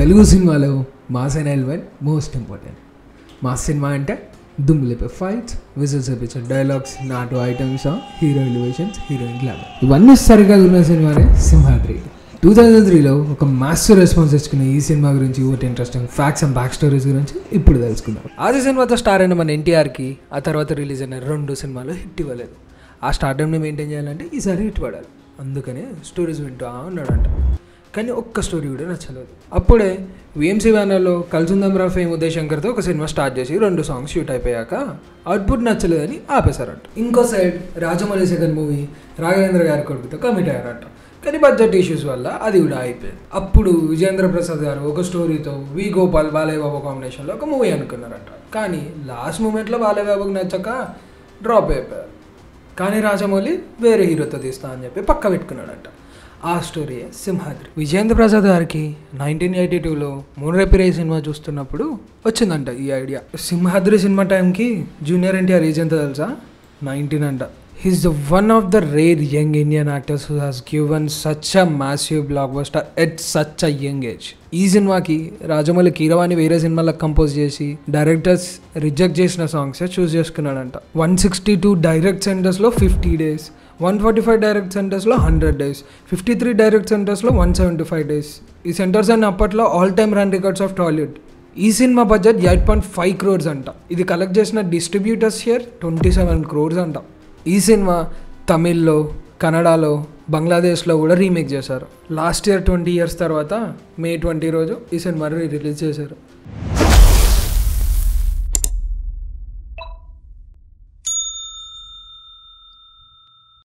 తెలుగు సినిమాలో mass and one most important. Mass cinema అంటే దుమ్ములేపే ఫైట్స్ విజిల్స్ వేపించే డైలాగ్స్ నాటు items hero elevations heroine glamour ఇవన్నీ సరిగా ఉన్న సినిమానే సింహాద్రి. టూ థౌజండ్ త్రీలో ఒక మాస్టర్ రెస్పాన్స్ తెచ్చుకున్న ఈ సినిమా గురించి ఒకటి interesting facts and back stories గురించి ఇప్పుడు తెలుసుకుందాం. ఆది సినిమాతో స్టార్ అయిన మన ఎన్టీఆర్కి ఆ తర్వాత రిలీజ్ అయిన రెండు సినిమాలు హిట్ ఇవ్వలేదు. ఆ స్టార్డమ్ని మెయింటైన్ చేయాలంటే ఈసారి హిట్ పడాలి. అందుకనే స్టోరీస్ వింటూ ఉన్నాడంట. కానీ ఒక్క స్టోరీ కూడా నచ్చలేదు. అప్పుడే విఎంసీ బ్యానర్లో కల్సుందమ్రా ఫేమ్ ఉదయ్ శంకర్తో ఒక సినిమా స్టార్ట్ చేసి రెండు సాంగ్స్ షూట్ అయిపోయాక అవుట్పుట్ నచ్చలేదని ఆపేశారంట. ఇంకో side Rajamouli second movie Raghavendra గారి కొడుకుతో కమిట్ అయ్యారంట. కానీ బడ్జెట్ ఇష్యూస్ వల్ల అది కూడా అయిపోయింది. అప్పుడు విజేంద్ర ప్రసాద్ గారు ఒక స్టోరీతో వి గోపాల్ బాలయ్య బాబు కాంబినేషన్లో ఒక మూవీ అనుకున్నారంట. కానీ లాస్ట్ మూమెంట్లో బాలయ్య బాబుకి నచ్చక డ్రాప్ అయిపోయారు. కానీ రాజమౌళి వేరే హీరోతో తీస్తా అని చెప్పి పక్క పెట్టుకున్నాడంట. ఆ స్టోరీ సింహాద్రి. విజేంద్ర ప్రసాద్ గారికి నైన్టీన్ ఎయిటీ టూలో మూనరెపిరై సినిమా చూస్తున్నప్పుడు వచ్చిందంట ఈ ఐడియా. సింహాద్రి సినిమా టైంకి జూనియర్ ఎన్టీఆర్ ఏజ్ ఎంత తెలుసా? నైన్టీన్ అంట. He's the one of the rare young Indian actors who has given such a massive blockbuster at such a young age ఈ సినిమాకి రాజమౌళి కీరవాణి వేరే సినిమాలకు కంపోజ్ చేసి డైరెక్టర్స్ రిజెక్ట్ చేసిన సాంగ్స్ చూస్ చేసుకున్నాడంట. వన్ సిక్స్టీ టూ డైరెక్ట్ సెంటర్స్లో fifty days one forty five direct సెంటర్స్లో hundred days fifty three direct సెంటర్స్లో వన్ సెవెంటీ ఫైవ్ డేస్ ఈ సెంటర్స్ అన్ని అప్పట్లో all time run records of Tollywood ఈ cinema budget eight point five crores అంట. ఇది collect చేసిన distributors share twenty seven crores అంట. ఈ సినిమా తమిళ్ళో కన్నడలో బంగ్లాదేశ్లో కూడా రీమేక్ చేశారు. లాస్ట్ ఇయర్ ట్వంటీ ఇయర్స్ తర్వాత మే ట్వంటీ రోజు ఈ సినిమా రిలీజ్ చేశారు.